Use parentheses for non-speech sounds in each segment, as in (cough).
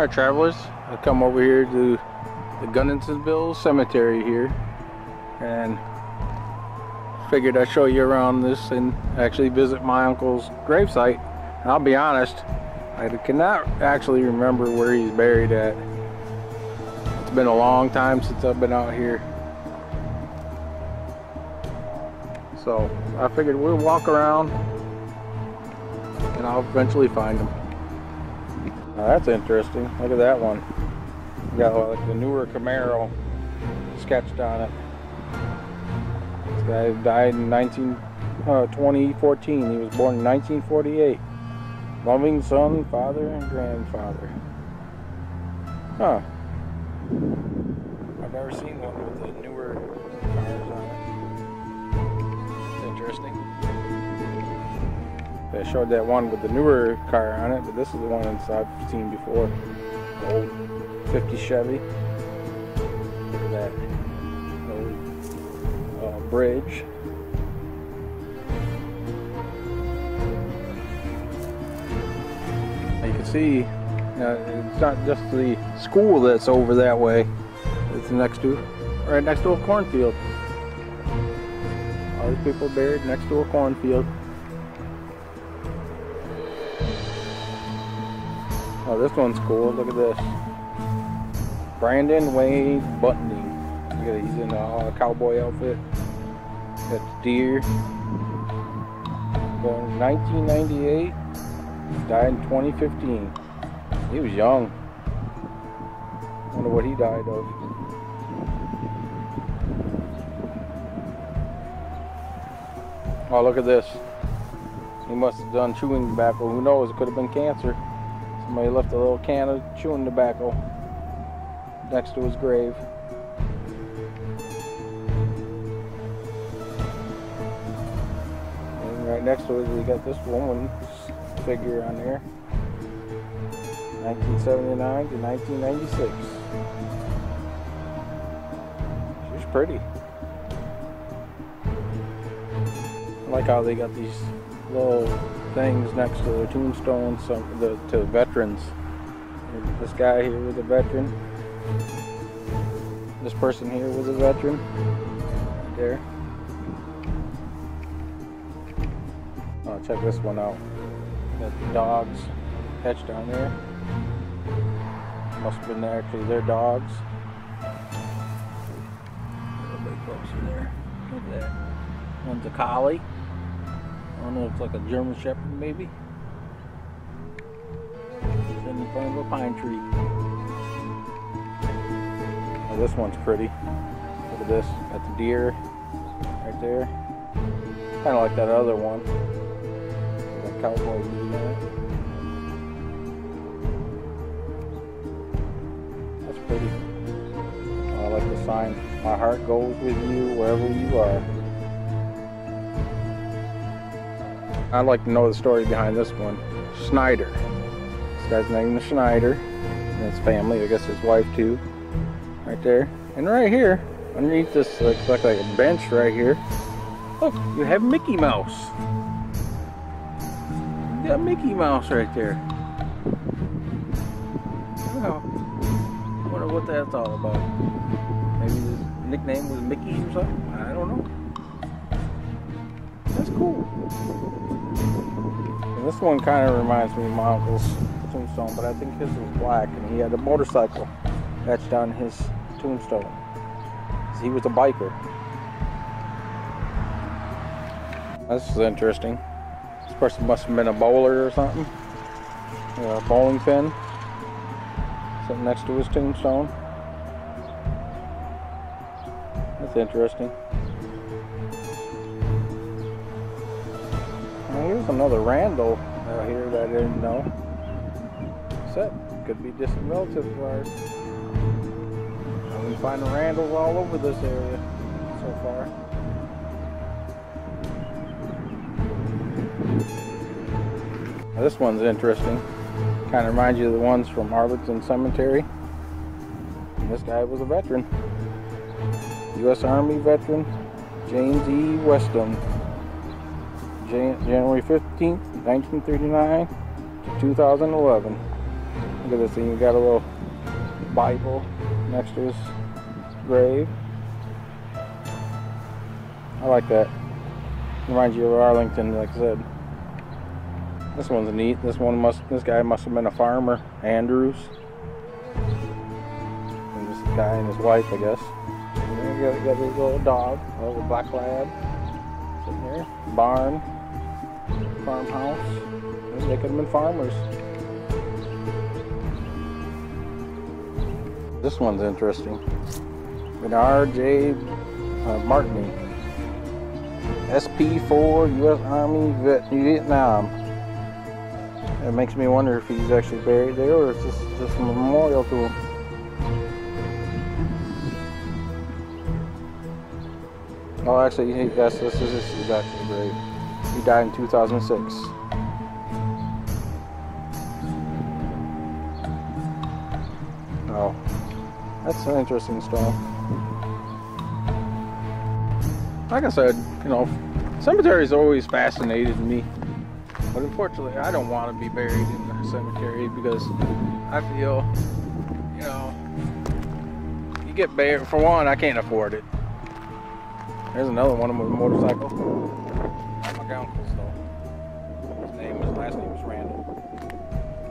All right, travelers, I come over here to the Gunnisonville Cemetery here, and figured I'd show you around this and actually visit my uncle's gravesite. And I'll be honest, I cannot actually remember where he's buried at. It's been a long time since I've been out here. So I figured we'll walk around and I'll eventually find him. Now that's interesting. Look at that one. Got like the newer Camaro sketched on it. This guy died in 19, uh, 2014. He was born in 1948. Loving son, father, and grandfather. Huh. I've never seen one with the newer cars on it. It's interesting. They showed that one with the newer car on it, but this is the one that I've seen before. Old 50 Chevy. Look at that old uh, bridge. You can see it's not just the school that's over that way. It's next to, right next to a cornfield. All these people buried next to a cornfield. This one's cool. Look at this. Brandon Wade Bunting. Look at. He's in a cowboy outfit. That's deer. Born 1998. Died in 2015. He was young. Wonder what he died of. Oh, look at this. He must have done chewing tobacco. Who knows? It could have been cancer. Somebody left a little can of chewing tobacco next to his grave. And right next to it, we got this woman's figure on there. 1979 to 1996. She's pretty. I like how they got these little things next to their tombstones some the to veterans. This guy here was a veteran. This person here was a veteran. Right there. Oh, check this one out. The dogs etched down there. Must have been actually their dogs. A little bit closer there. Look at that. One's a collie. I don't know, it's like a German Shepherd maybe. It's in front of a pine tree. Oh, this one's pretty. Look at this. Got the deer right there. Kind of like that other one. That cowboy on. That's pretty. I like the sign. My heart goes with you wherever you are. I'd like to know the story behind this one. Schneider. This guy's name is Schneider. And his family, I guess his wife too. Right there. And right here, underneath this looks like, like a bench right here. Look, you have Mickey Mouse. You got Mickey Mouse right there. Wow. wonder what that's all about. Maybe his nickname was Mickey or something? I don't know. Cool. And this one kind of reminds me of my uncle's tombstone, but I think his was black and he had a motorcycle etched on his tombstone. He was a biker. This is interesting. This person must have been a bowler or something. a bowling pin sitting next to his tombstone. That's interesting. Another Randall out here that I didn't know. Except could be distant relatives of ours. We find Randalls all over this area so far. Now, this one's interesting. Kind of reminds you of the ones from Arlington Cemetery. And this guy was a veteran. U.S. Army veteran James E. Weston, Jan January 15th, 1939 to 2011. Look at this thing, you got a little Bible next to his grave. I like that. Reminds you of Arlington, like I said. This one's neat. This one must. This guy must have been a farmer, Andrews. And this guy and his wife, I guess. You got, got this little dog, a little black lab, sitting there. Barn, farmhouse. They could have been farmers. This one's interesting. Bernard J. Uh, Martin, SP4 U.S. Army vet, Vietnam. It makes me wonder if he's actually buried there or it's just, just a memorial to him. Oh, actually, yes, this is, this is actually great. Died in 2006. Oh, that's an interesting story. Like I said, you know, cemeteries always fascinated me. But unfortunately, I don't want to be buried in the cemetery because I feel, you know, you get buried. For one, I can't afford it. There's another one with a motorcycle. Uncle's though. His name, his last name was Randall.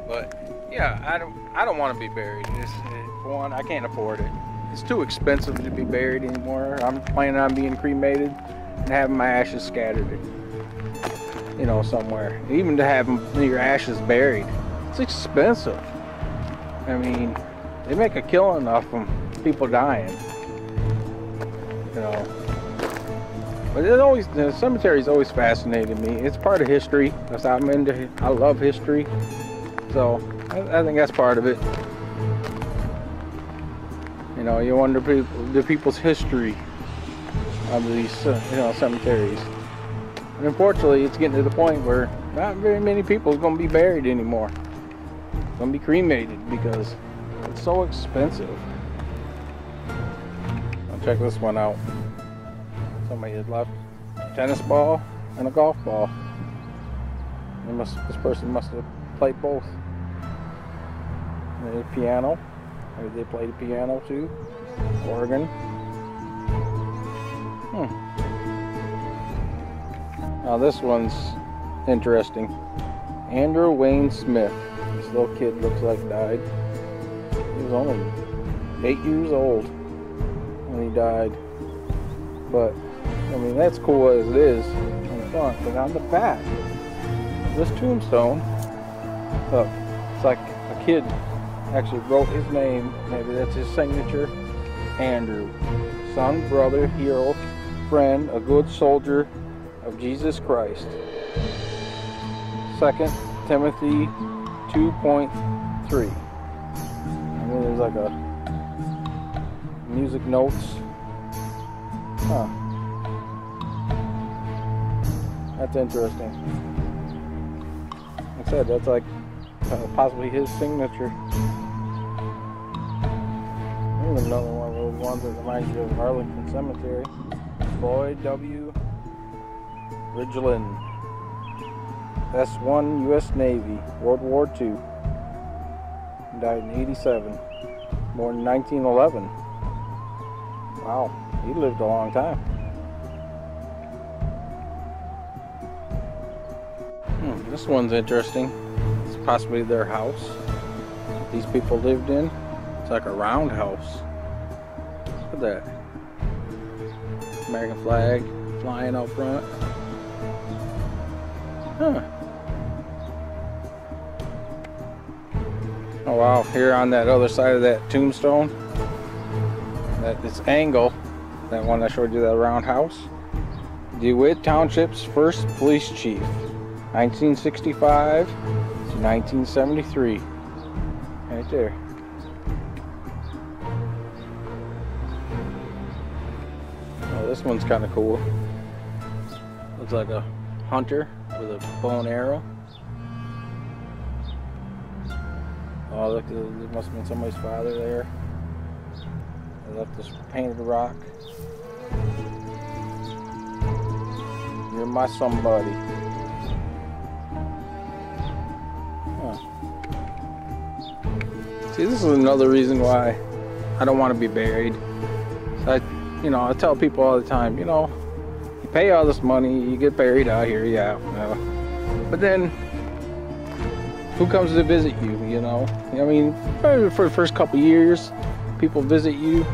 But yeah, I don't, I don't want to be buried. It's, eh, for one, I can't afford it. It's too expensive to be buried anymore. I'm planning on being cremated and having my ashes scattered you know, somewhere. Even to have your ashes buried, it's expensive. I mean, they make a killing off from people dying. But it always the cemetery's always fascinated me. It's part of history. That's how I'm into I love history. So I, I think that's part of it. You know, you wonder people the people's history of these uh, you know cemeteries. And unfortunately, it's getting to the point where not very many people are going to be buried anymore. Going to be cremated because it's so expensive. I'll check this one out. Somebody had left a tennis ball and a golf ball. Must, this person must have played both. And a piano. Maybe they played a piano too. Organ. Hmm. Now this one's interesting. Andrew Wayne Smith. This little kid looks like died. He was only eight years old when he died. But I mean that's cool as it is on the front, but on the back, this tombstone, look, it's like a kid actually wrote his name. Maybe that's his signature. Andrew, son, brother, hero, friend, a good soldier, of Jesus Christ. Second Timothy 2.3. And then there's like a music notes. Huh. That's interesting. Like I said, that's like uh, possibly his signature. Another one of those ones that reminds you of Arlington Cemetery. Floyd W. Ridgeland. S-1 U.S. Navy, World War II. Died in 87. Born in 1911. Wow, he lived a long time. Hmm, this one's interesting. It's possibly their house. These people lived in. It's like a roundhouse. Look at that. American flag flying out front. Huh. Oh wow, here on that other side of that tombstone, that this angle, that one I showed you, that roundhouse, DeWitt Township's first police chief, 1965 to 1973. Right there. Oh, this one's kind of cool. Looks like a hunter with a bow and arrow. Oh, look, there must have been somebody's father there. They left this painted rock. You're my somebody. Huh. See, this is another reason why I don't want to be buried. So I, you know, I tell people all the time, you know, you pay all this money, you get buried out here, yeah. but then, who comes to visit you? You know, I mean, for the first couple years, people visit you,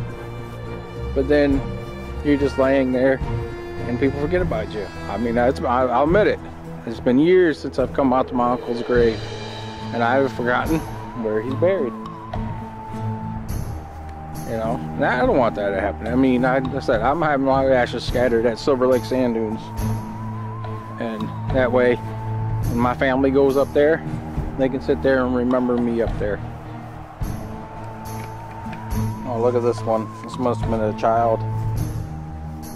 but then you're just laying there, and people forget about you. I mean, that's I'll admit it. It's been years since I've come out to my uncle's grave, and I've forgotten where he's buried. You know, I don't want that to happen. I mean, I, I said I'm having my ashes scattered at Silver Lake Sand Dunes, and that way, when my family goes up there, they can sit there and remember me up there. Oh, look at this one. This must have been a child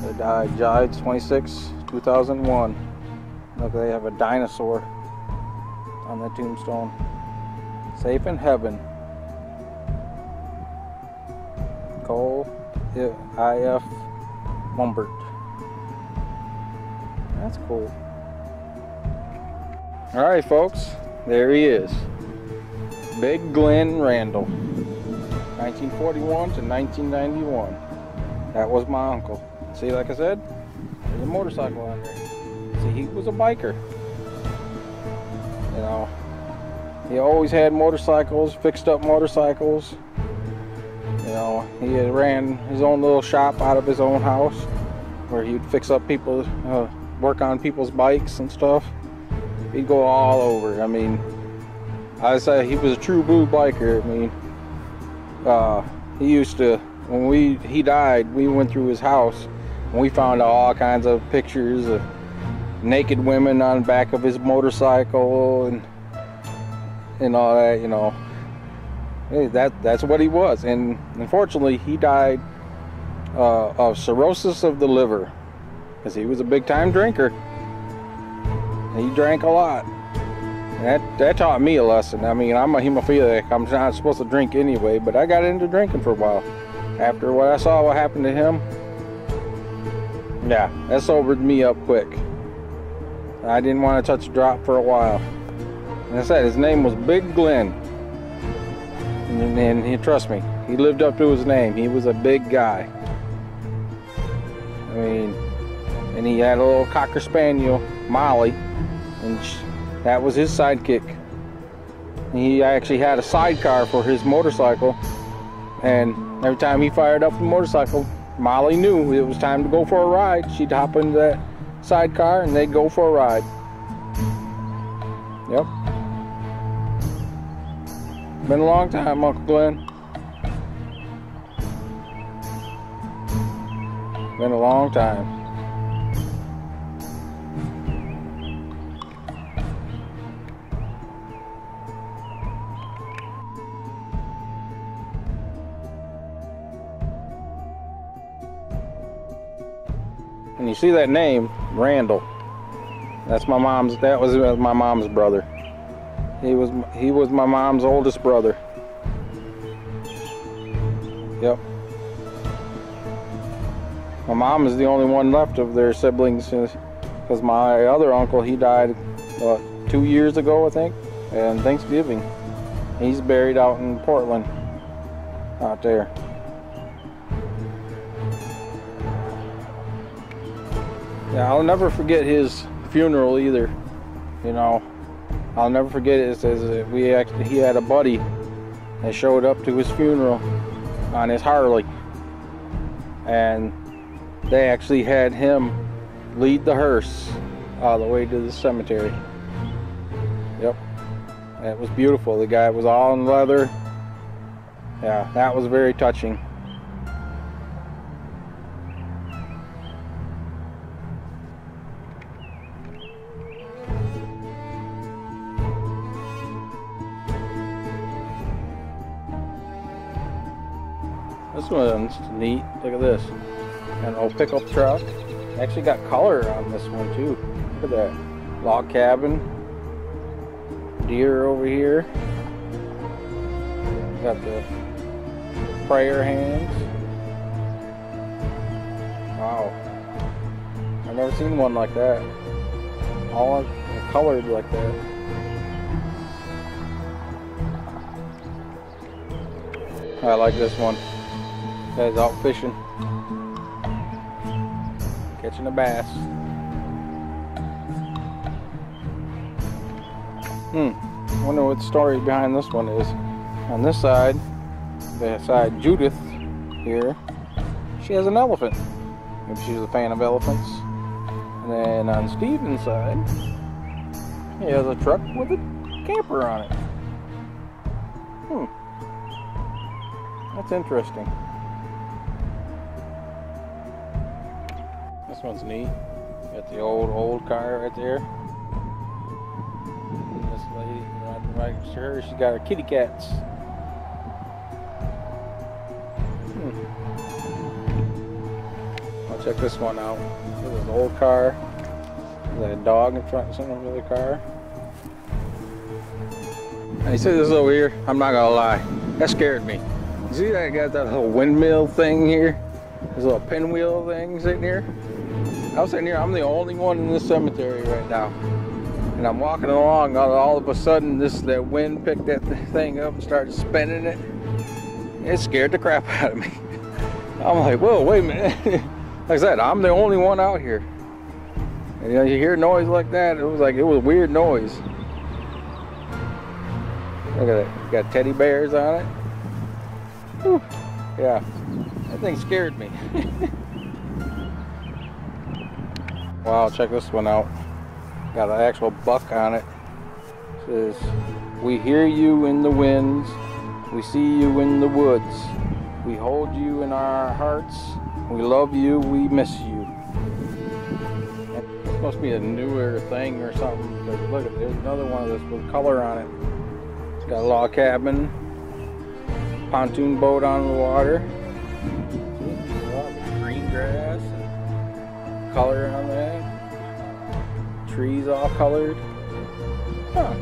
that died. Died 26, 2001. Look, they have a dinosaur on the tombstone. Safe in heaven. Cole I.F. Mumbert. That's cool. Alright, folks. There he is. Big Glenn Randall. 1941 to 1991. That was my uncle. See, like I said, there's a motorcycle on there. See, he was a biker. You know, he always had motorcycles, fixed up motorcycles. You know, he ran his own little shop out of his own house where he'd fix up people, uh, work on people's bikes and stuff. He'd go all over. I mean, I say he was a true blue biker. I mean, uh, he used to, when we he died, we went through his house we found all kinds of pictures of naked women on the back of his motorcycle and and all that, you know. That that's what he was. And unfortunately he died uh, of cirrhosis of the liver because he was a big time drinker. He drank a lot. That that taught me a lesson. I mean I'm a hemophiliac. I'm not supposed to drink anyway but I got into drinking for a while. After what I saw what happened to him yeah that sobered me up quick I didn't want to touch a drop for a while and I said his name was Big Glenn and, and he, trust me, he lived up to his name. He was a big guy. I mean, and he had a little cocker spaniel, Molly, and that was his sidekick. He actually had a sidecar for his motorcycle, and every time he fired up the motorcycle, Molly knew it was time to go for a ride. She'd hop into that sidecar and they'd go for a ride. Yep. Been a long time, Uncle Glenn. Been a long time. And you see that name, Randall. That's my mom's, that was my mom's brother. He was he was my mom's oldest brother. Yep. My mom is the only one left of their siblings because my other uncle he died what, two years ago I think and Thanksgiving. He's buried out in Portland out there. Yeah, I'll never forget his funeral either. You know, I'll never forget it. Says we actually he had a buddy that showed up to his funeral on his Harley, and they actually had him lead the hearse all the way to the cemetery. Yep, it was beautiful. The guy was all in leather. Yeah, that was very touching. This one's neat. Look at this. An old pickup truck. Actually got color on this one too. Look at that. Log cabin. Deer over here. Got the prayer hands. Wow. I've never seen one like that. All colored like that. I like this one. Guy's out fishing. Catching a bass. Hmm. Wonder what the story behind this one is. On this side, the side Judith here, she has an elephant. Maybe she's a fan of elephants. And then on Steven's side, he has a truck with a camper on it. Hmm. That's interesting. This one's neat. Got the old, old car right there. This lady, right, right to her, she's got her kitty cats. Hmm. I'll check this one out. This is an old car. There's a dog in front of some of the car. And he said this over here, I'm not gonna lie, that scared me. You see that got that little windmill thing here? This little pinwheel thing sitting here? I was sitting here, I'm the only one in this cemetery right now. And I'm walking along, all of a sudden this that wind picked that thing up and started spinning it. It scared the crap (laughs) out of me. I'm like, whoa, wait a minute. (laughs) like I said, I'm the only one out here. And, you know, you hear noise like that, it was like, it was weird noise. Look at that, got teddy bears on it. Whew. Yeah, that thing scared me. (laughs) wow, check this one out. Got an actual buck on it. it. Says, we hear you in the winds, we see you in the woods. We hold you in our hearts. We love you, we miss you. This must be a newer thing or something. But look, there's another one of this with color on it. It's got a log cabin, pontoon boat on the water. Color on that. Trees all colored. Huh.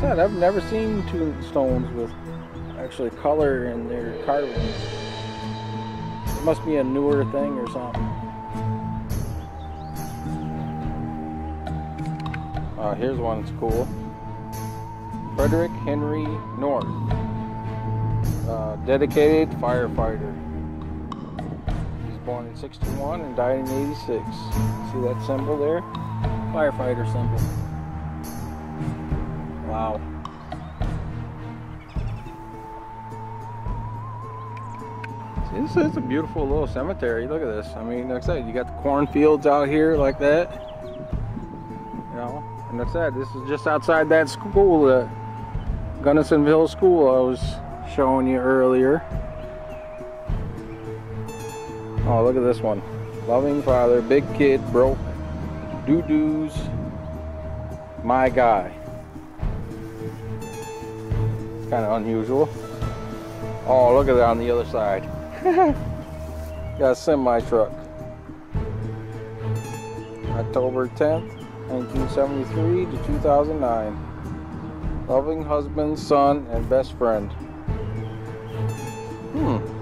Sad, I've never seen tombstones with actually color in their carvings. It must be a newer thing or something. Uh, here's one that's cool. Frederick Henry North, uh, dedicated firefighter. Born in 61 and died in 86. See that symbol there? Firefighter symbol. Wow. See, this is a beautiful little cemetery. Look at this. I mean, like I said, you got the cornfields out here like that. You know, and like I said, this is just outside that school, the Gunnisonville School I was showing you earlier. Oh, look at this one. Loving father, big kid, broke, doo-doos, my guy. It's kind of unusual. Oh, look at it on the other side. (laughs) Got a semi truck. October 10th, 1973 to 2009. Loving husband, son, and best friend. Hmm.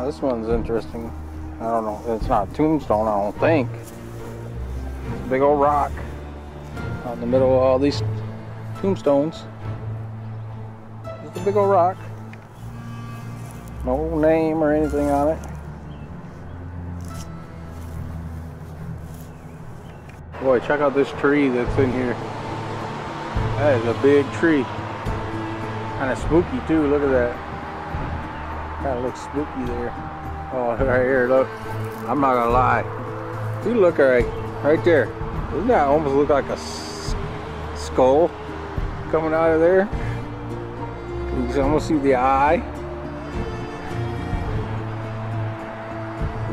Now this one's interesting. I don't know. It's not a tombstone, I don't think. It's a big old rock out in the middle of all these tombstones. Just a big old rock. No name or anything on it. Boy, check out this tree that's in here. That is a big tree. Kind of spooky too, look at that. Kind of looks spooky there. Oh, right here, look. I'm not gonna lie. You look right, right there. Doesn't that almost look like a skull coming out of there? You can almost see the eye.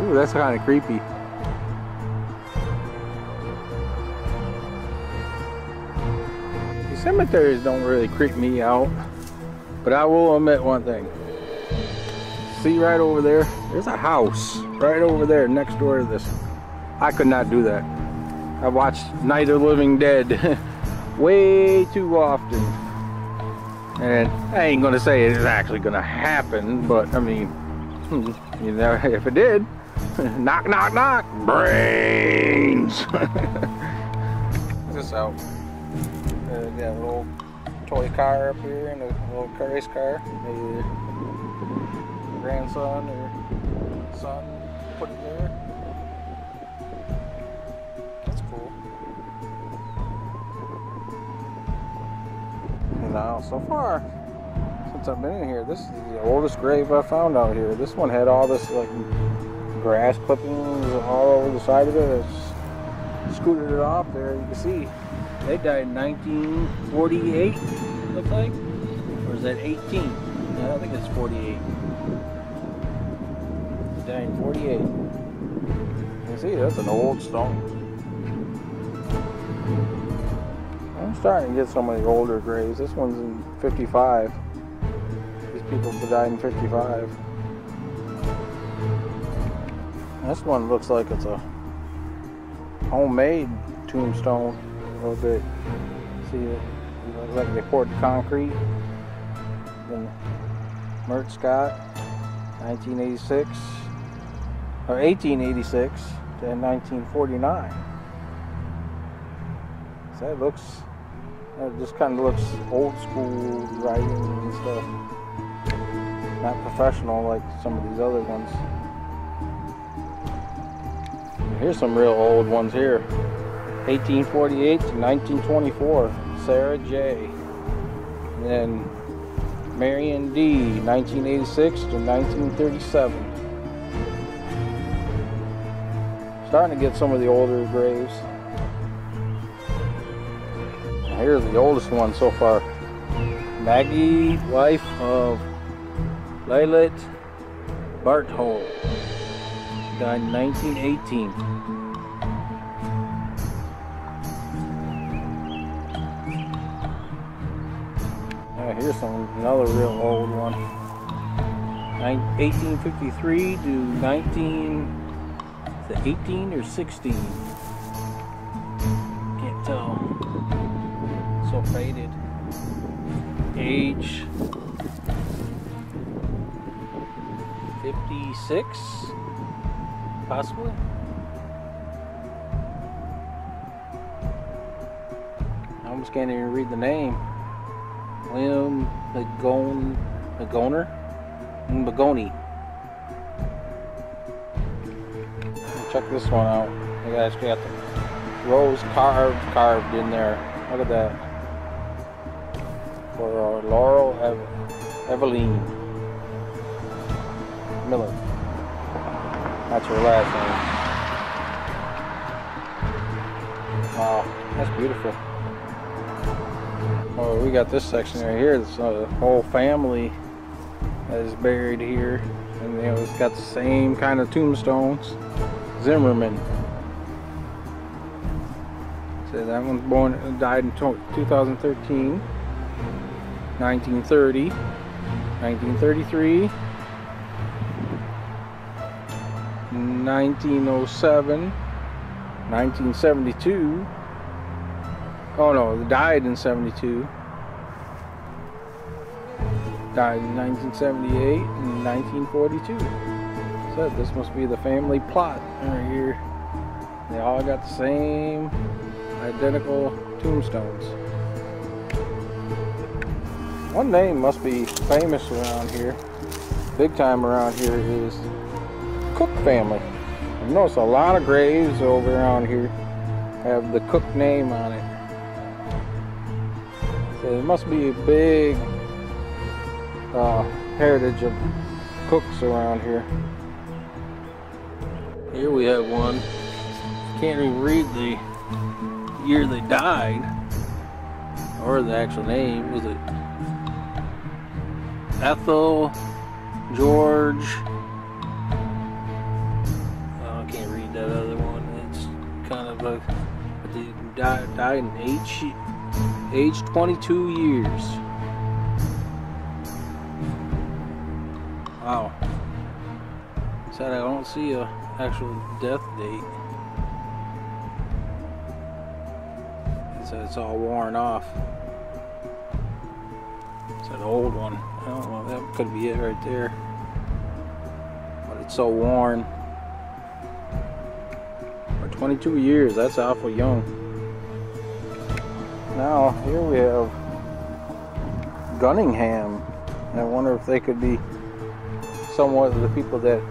Ooh, that's kind of creepy. cemeteries don't really creep me out. But I will admit one thing. See right over there? There's a house right over there next door to this. I could not do that. I watched Night of the Living Dead (laughs) way too often. And I ain't gonna say it's actually gonna happen, but I mean, (laughs) you know, if it did, (laughs) knock, knock, knock, brains. This out. Uh, got a little toy car up here and a little race car. Maybe grandson or son put it there. That's cool. And now, so far, since I've been in here, this is the oldest grave I found out here. This one had all this like grass clippings all over the side of it. I scooted it off there. You can see they died in 1948. Looks like, or is that 18? No, I think it's 48. They 48. You see that's an old stone. I'm starting to get some of the older graves. This one's in 55. These people died in 55. This one looks like it's a homemade tombstone a little bit. See it? It looks like they poured concrete. Then Mert Scott, 1986 or 1886 to 1949. So that looks, that just kind of looks old school writing and stuff. Not professional like some of these other ones. Here's some real old ones here. 1848 to 1924, Sarah J. And then Marion D. 1986 to 1937. Starting to get some of the older graves. Here's the oldest one so far. Maggie, wife of Lilet Barthol. Died in 1918. here's some another real old one. 1853 to 19 18 or 16 can't tell. So faded. Age 56 possibly? I almost can't even read the name. William McGone McGoner McGoney check this one out. They actually got the rose carved carved in there. Look at that. For Laurel Ev Eveline Miller. That's her last name. Wow, that's beautiful. Oh, we got this section right here. This uh, whole family that is buried here, and you know it's got the same kind of tombstones. Zimmerman. So that one's born, died in 2013, 1930, 1933, 1907, 1972. Oh no, died in 72. Died in 1978 and 1942 said, this must be the family plot right here. They all got the same identical tombstones. One name must be famous around here, big time around here, is Cook family. I've noticed a lot of graves over around here have the Cook name on it. So there must be a big uh, heritage of cooks around here. Here we have one. Can't even read the year they died or the actual name. Was it Ethel George? Oh, I can't read that other one. It's kind of a. They died, died in age age 22 years. Wow. Sad I don't see a actual death date. So it's all worn off. It's an old one. I don't know, that could be it right there. But it's so worn. For 22 years, that's awful young. Now, here we have Gunningham. I wonder if they could be somewhat of the people that,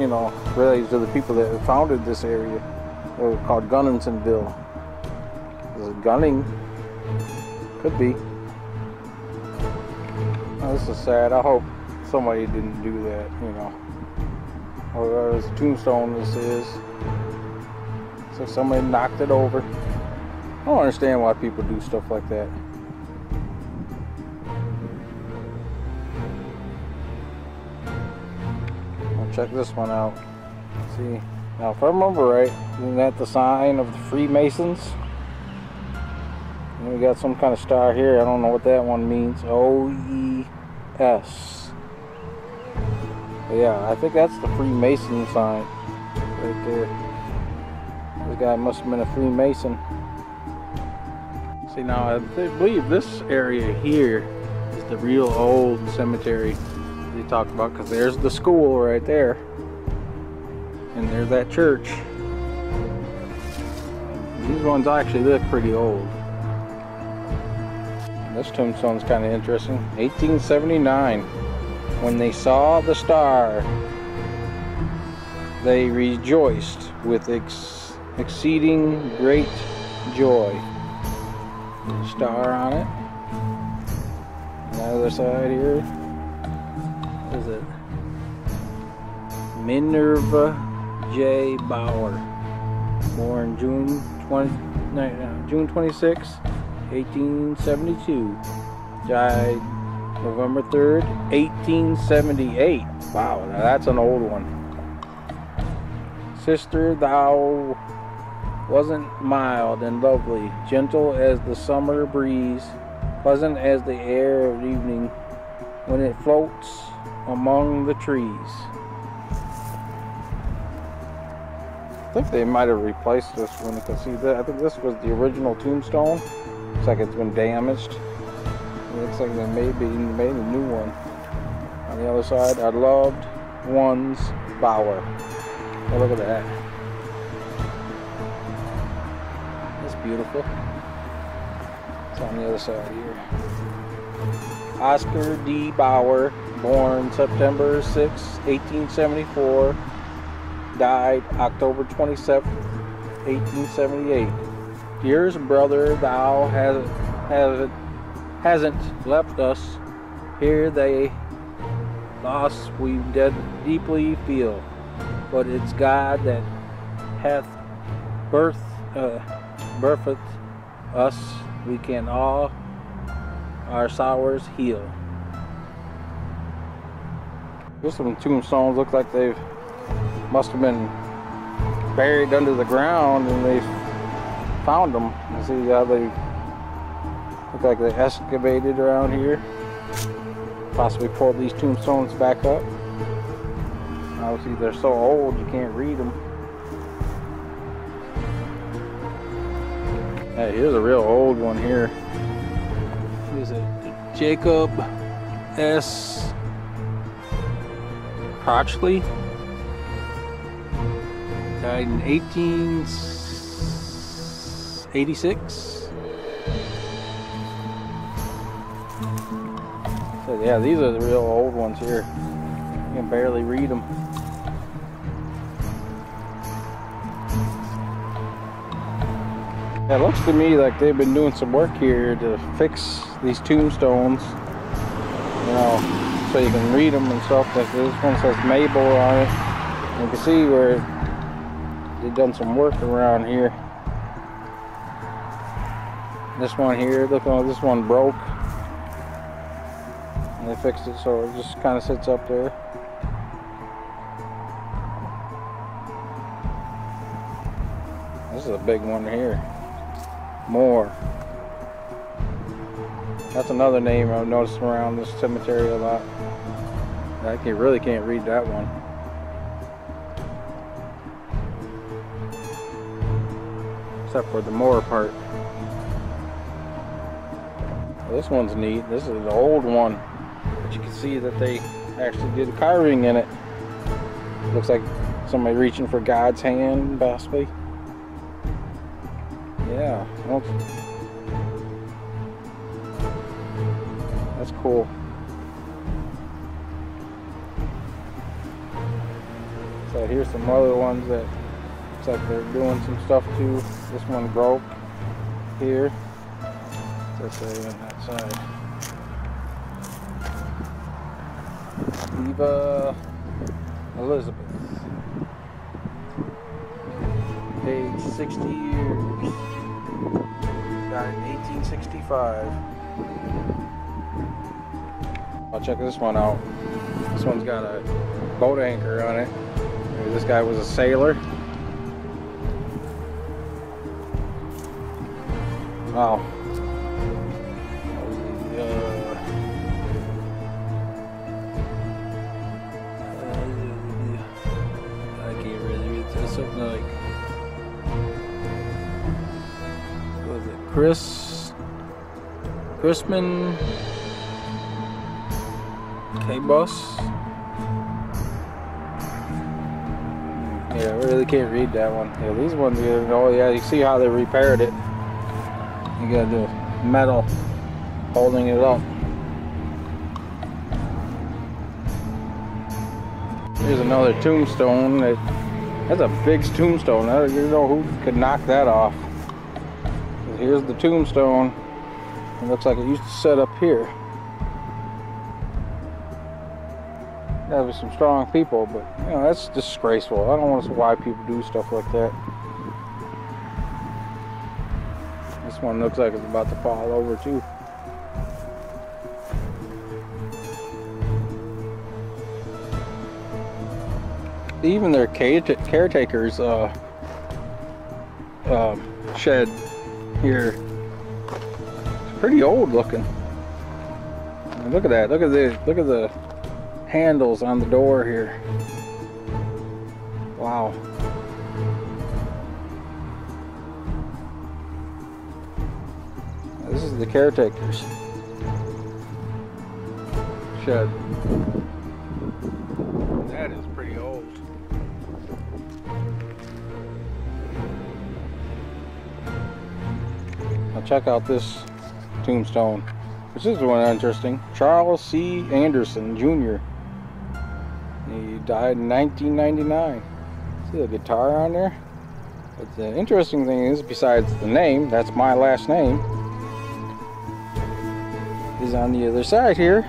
you know, related to the people that founded this area. They were called Gunningsonville. Is it Gunning? Could be. Oh, this is sad. I hope somebody didn't do that, you know. Or this tombstone this is. So somebody knocked it over. I don't understand why people do stuff like that. Check this one out. See. Now, if I remember right, isn't that the sign of the Freemasons? And we got some kind of star here. I don't know what that one means. O E S. Yeah, I think that's the Freemason sign right there. This guy must have been a Freemason. See now, I believe this area here is the real old cemetery they talk about because there's the school right there, and there's that church. These ones actually look pretty old. This tombstone's kind of interesting. 1879, when they saw the star, they rejoiced with ex exceeding great joy. Star on it. On the other side here, is it? Minerva J. Bauer, born June 20, no, June 26, 1872. Died November 3rd, 1878. Wow, now that's an old one. Sister, thou wasn't mild and lovely, gentle as the summer breeze, pleasant as the air of evening when it floats among the trees. I think they might have replaced this one because see that I think this was the original tombstone. Looks like it's been damaged. It looks like they may maybe made a new one. On the other side, I loved one's bower. Oh, look at that. That's beautiful. It's on the other side here. Oscar D. Bauer, born September 6, 1874, died October 27, 1878. Dearest brother, thou has, has, hasn't left us. Here they loss we dead deeply feel, but it's God that hath birth, uh, birthed us. We can all our sorrows heal. This some tombstones look like they've must have been buried under the ground and they found them. You see how they look like they excavated around here. Possibly pulled these tombstones back up. Obviously they're so old you can't read them. Hey, here's a real old one here. Is it Jacob S. Crotchley? Died in 1886. So yeah, these are the real old ones here. You can barely read them. It looks to me like they've been doing some work here to fix these tombstones. You know, so you can read them and stuff. Like this one says Mabel on it. You can see where they've done some work around here. This one here, look, oh, this one broke. And they fixed it so it just kind of sits up there. This is a big one here. More. That's another name I've noticed around this cemetery a lot. I can, really can't read that one. Except for the more part. Well, this one's neat. This is an old one. But you can see that they actually did carving in it. Looks like somebody reaching for God's hand, possibly. Yeah. That's cool. So here's some other ones that looks like they're doing some stuff to. This one broke here. Say on that side. Eva Elizabeth. Age 60 years. Died in 1865. Check this one out. This one's got a boat anchor on it. This guy was a sailor. Wow. I can't really read. Something like what was it? Chris Chrisman K bus. Yeah, I really can't read that one. Yeah, these ones, oh yeah, you see how they repaired it. You got the metal holding it up. Here's another tombstone. That, that's a big tombstone. I don't know who could knock that off. Here's the tombstone. It looks like it used to set up here. Was some strong people, but you know that's disgraceful. I don't want to see why people do stuff like that. This one looks like it's about to fall over too. Even their caretakers uh, uh, shed here. It's pretty old looking. Look at that. Look at the look at the handles on the door here. Wow. This is the caretakers shed. That is pretty old. Now check out this tombstone. This is one interesting. Charles C. Anderson Jr. He died in 1999. See the guitar on there? But the interesting thing is, besides the name, that's my last name, is on the other side here.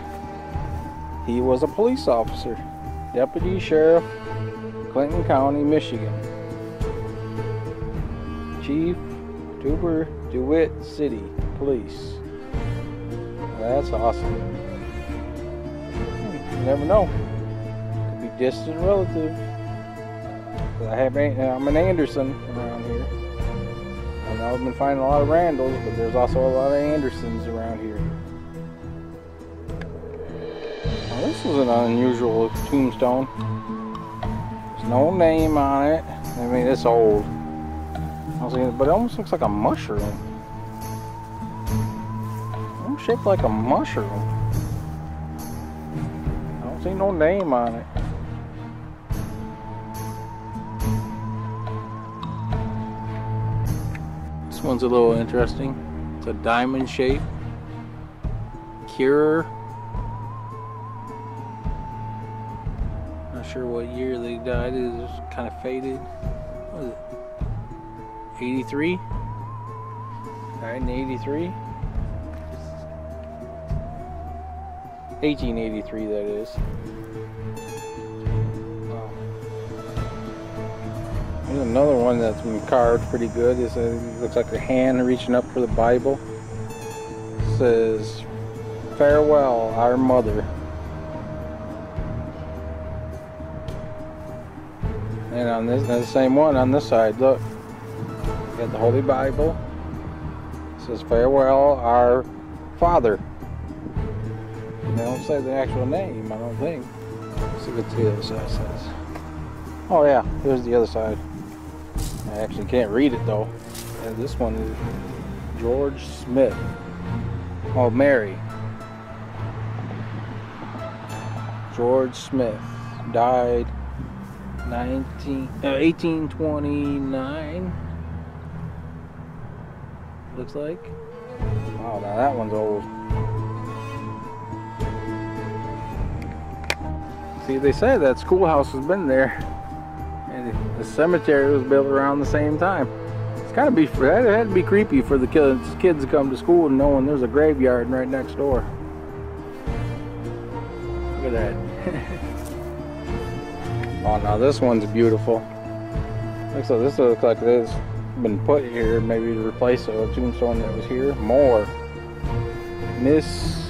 He was a police officer, Deputy Sheriff, Clinton County, Michigan. Chief Tuber DeWitt City Police. That's awesome. Hmm, you never know. Distant relative. I have I'm an Anderson around here. I know I've been finding a lot of Randalls, but there's also a lot of Andersons around here. Now, this is an unusual tombstone. There's no name on it. I mean, it's old. but it almost looks like a mushroom. Almost shaped like a mushroom. I don't see no name on it. One's a little interesting. It's a diamond shape. Cure. Not sure what year they died. It was kind of faded. What is it? 83? Died in 83? 1883 that is. There's another one that's been carved pretty good. It looks like a hand reaching up for the Bible. It says, Farewell, our mother. And on this, the same one on this side, look. You got the Holy Bible. It says, Farewell, our Father. They don't say the actual name, I don't think. Let's see what the other side says. Oh yeah, here's the other side. I actually can't read it though. And this one is George Smith. Oh, Mary. George Smith died 19, uh, 1829. Looks like. Wow, now that one's old. See, they say that schoolhouse has been there, the cemetery was built around the same time. It's of be that had to be creepy for the kids kids to come to school and knowing there's a graveyard right next door. Look at that. (laughs) oh, now this one's beautiful. Looks like this looks like it's been put here maybe to replace a tombstone that was here. More. Miss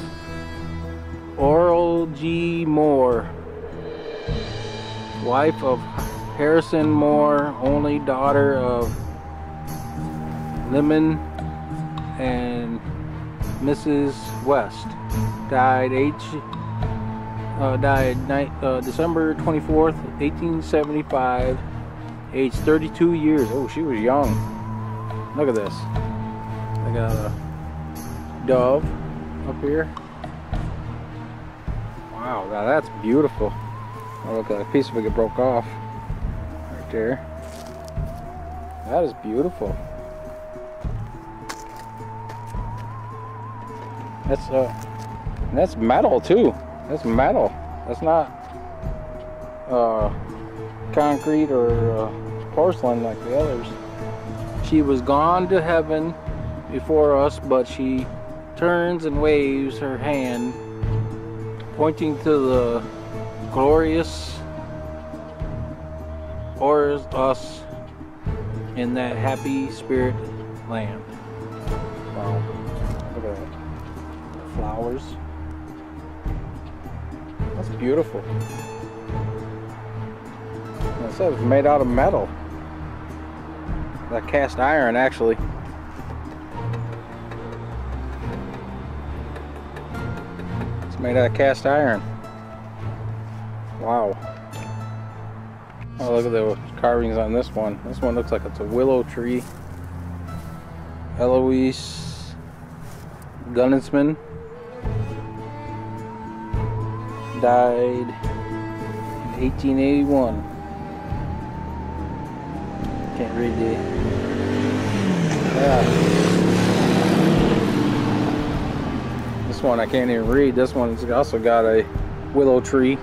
Oral G. Moore wife of Harrison Moore, only daughter of Lemon and Mrs. West, died age uh, died night, uh, December 24th, 1875, age 32 years. Oh, she was young. Look at this. I got a dove up here. Wow, now that's beautiful. Oh, look, a piece of it broke off there. That is beautiful. That's uh, that's metal too. That's metal. That's not uh, concrete or uh, porcelain like the others. She was gone to heaven before us, but she turns and waves her hand, pointing to the glorious or us in that happy spirit land. Wow. Look at that. Flowers. That's beautiful. it says it's made out of metal. That cast iron actually. It's made out of cast iron. Wow. Oh, look at the carvings on this one. This one looks like it's a willow tree. Eloise Gunnisman died in 1881. Can't read the. Yeah. This one I can't even read. This one's also got a willow tree.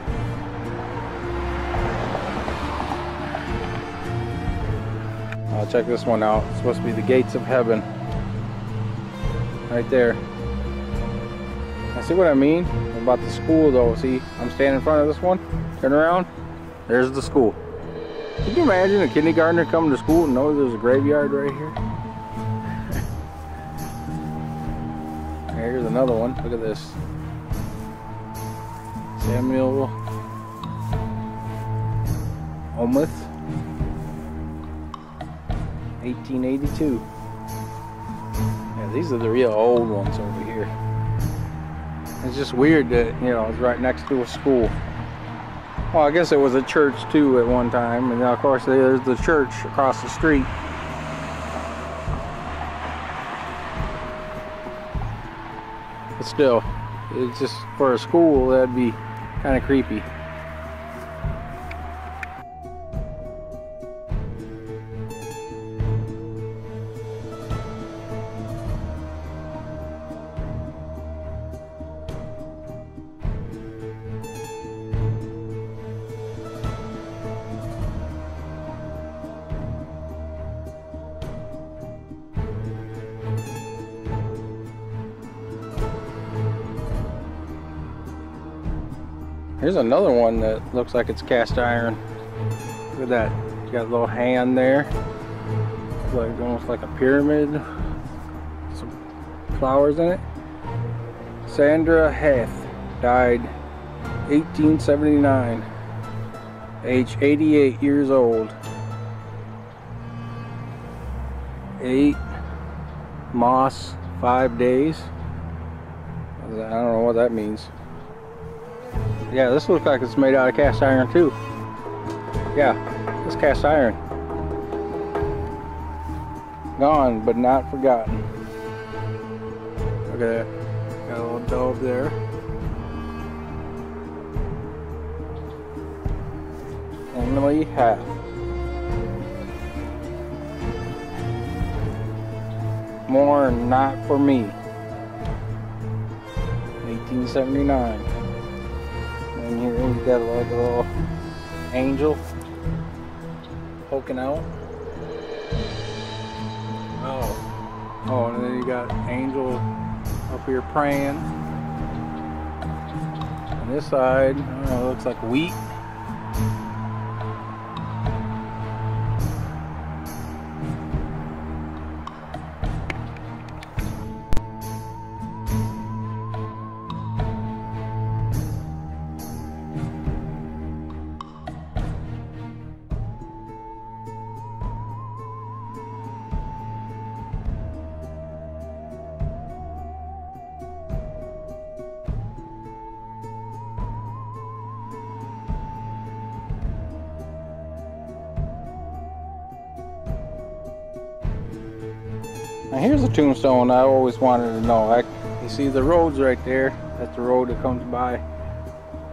Check this one out. It's supposed to be the gates of heaven. Right there. I see what I mean about the school though. See, I'm standing in front of this one. Turn around. There's the school. Can you imagine a kindergartner coming to school and know there's a graveyard right here? (laughs) Here's another one. Look at this. Samuel Omith. 1882. Yeah, these are the real old ones over here. It's just weird that, you know, it's right next to a school. Well, I guess it was a church too at one time, and of course there's the church across the street. But still, it's just for a school that'd be kind of creepy. Another one that looks like it's cast iron. Look at that. It's got a little hand there. Like almost like a pyramid. Some flowers in it. Sandra Heath died 1879. Age 88 years old. Eight moss five days. I don't know what that means. Yeah, this looks like it's made out of cast iron too. Yeah, it's cast iron. Gone, but not forgotten. Look at that. Got a little dog there. Emily Half. More not for me. 1879. We got a little angel poking out. Oh. Oh, and then you got angel up here praying. On this side, I don't know, looks like wheat. Now here's a tombstone I always wanted to know. I, you see the roads right there. That's the road that comes by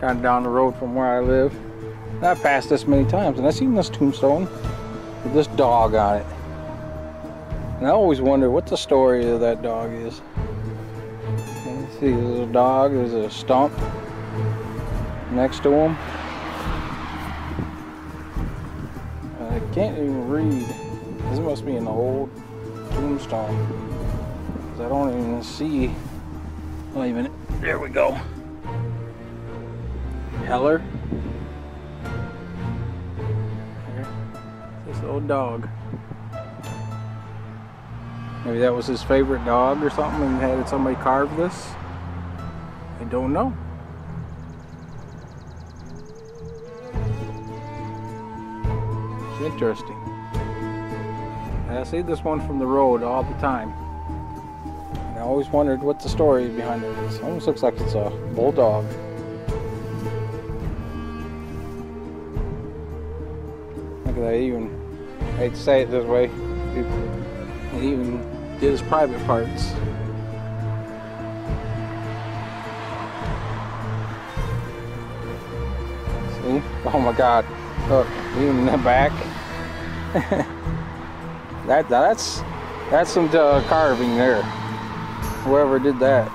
kind of down the road from where I live. And I've passed this many times and I've seen this tombstone with this dog on it. And I always wonder what the story of that dog is. You see, there's a dog, there's a stump next to him. I can't even read. This must be an old tombstone. I don't even see. Wait a minute. There we go. Heller. This old dog. Maybe that was his favorite dog or something and had somebody carve this. I don't know. It's interesting. I see this one from the road all the time. And I always wondered what the story behind it is. It almost looks like it's a bulldog. Look at that, even, I hate to say it this way, even did his private parts. See? Oh my god. Look, even in the back. (laughs) that that's that's some uh, carving there. Whoever did that.